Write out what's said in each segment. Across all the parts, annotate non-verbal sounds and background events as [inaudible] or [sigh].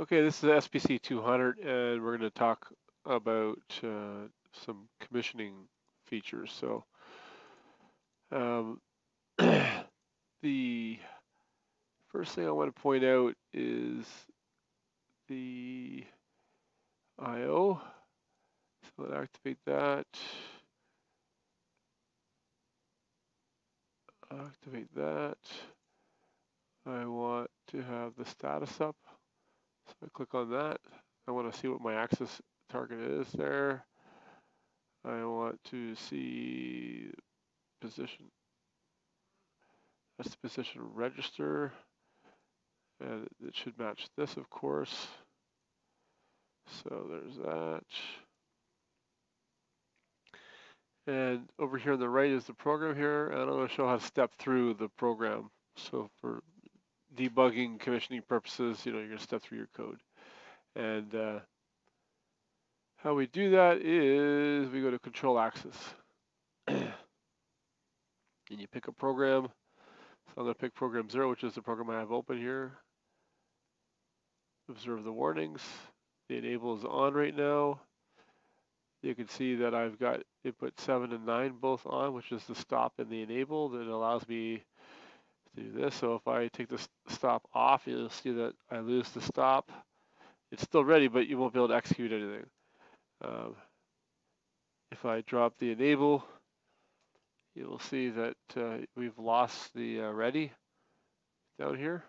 Okay, this is SPC 200 and we're going to talk about uh, some commissioning features. So um, [clears throat] the first thing I want to point out is the IO. So let's activate that. Activate that. I want to have the status up. So I click on that. I want to see what my axis target is there. I want to see position. That's the position register. And it should match this, of course. So there's that. And over here on the right is the program here. And I'm going to show how to step through the program. So for debugging, commissioning purposes, you know, you're going to step through your code. And uh, how we do that is we go to control axes. [clears throat] and you pick a program. So I'm going to pick program zero, which is the program I have open here. Observe the warnings. The enable is on right now. You can see that I've got input 7 and 9 both on, which is the stop and the enable that allows me do this. So if I take the stop off, you'll see that I lose the stop. It's still ready, but you won't be able to execute anything. Um, if I drop the enable, you will see that uh, we've lost the uh, ready down here.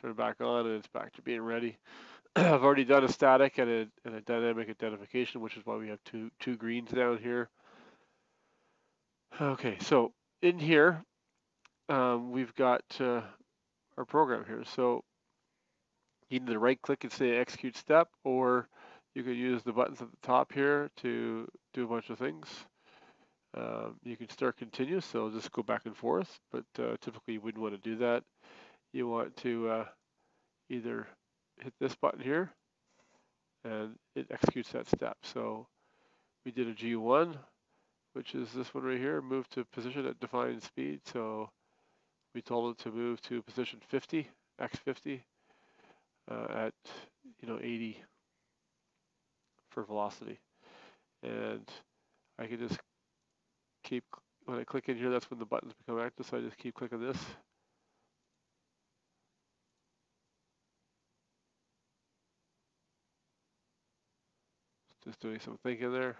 Turn it back on and it's back to being ready. [clears throat] I've already done a static and a, and a, dynamic identification, which is why we have two, two greens down here. Okay, so in here, um, we've got uh, our program here. So you either right click and say execute step, or you could use the buttons at the top here to do a bunch of things. Um, you can start continuous, so just go back and forth, but uh, typically you wouldn't want to do that. You want to uh, either hit this button here and it executes that step. So we did a G1, which is this one right here, move to position at defined speed. So we told it to move to position 50, X50, uh, at, you know, 80 for velocity. And I can just keep, when I click in here, that's when the buttons become active. So I just keep clicking this Just doing some thinking there.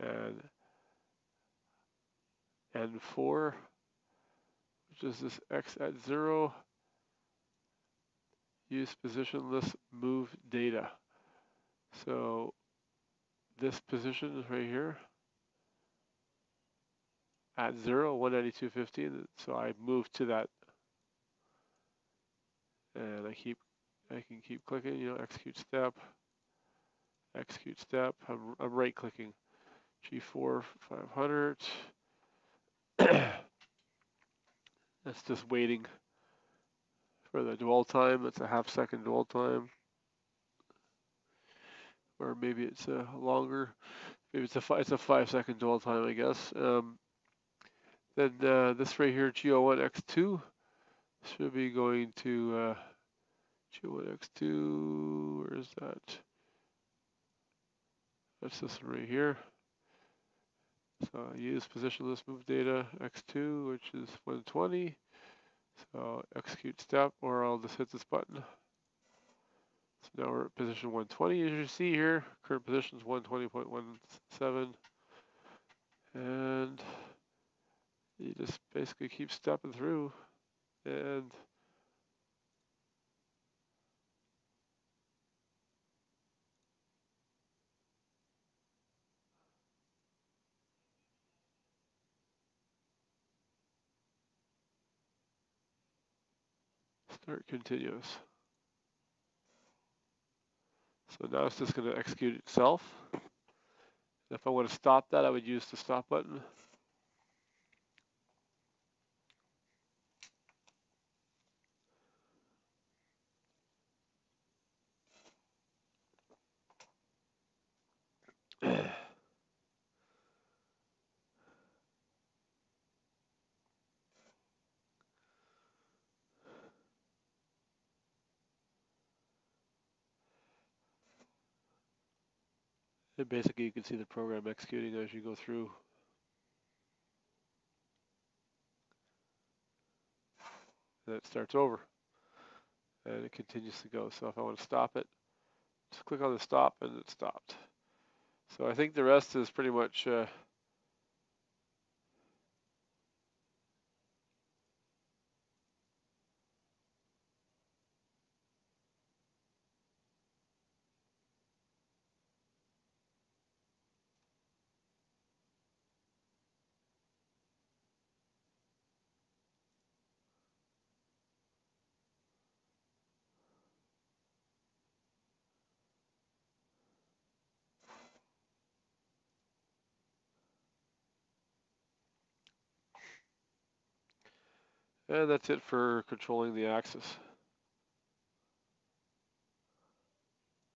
And N4, which is this X at zero, use positionless move data. So this position is right here at zero, 192.15. So I move to that and I keep, I can keep clicking, you know, execute step execute step. I'm, I'm right clicking G4 500. That's just waiting for the dwell time. It's a half second dwell time. Or maybe it's a longer, maybe it's a five, it's a five second dwell time, I guess. Um, then uh, this right here, GO1X2, should be going to uh, GO1X2, where is that? That's this right here. So use positionless move data x2, which is 120. So execute step, or I'll just hit this button. So now we're at position 120, as you see here. Current position is 120.17. And you just basically keep stepping through and start continuous. So now it's just going to execute itself. If I want to stop that, I would use the stop button. And basically you can see the program executing as you go through. And it starts over. And it continues to go. So if I want to stop it, just click on the stop and it stopped. So I think the rest is pretty much uh, And that's it for controlling the axis.